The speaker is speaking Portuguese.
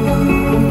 Música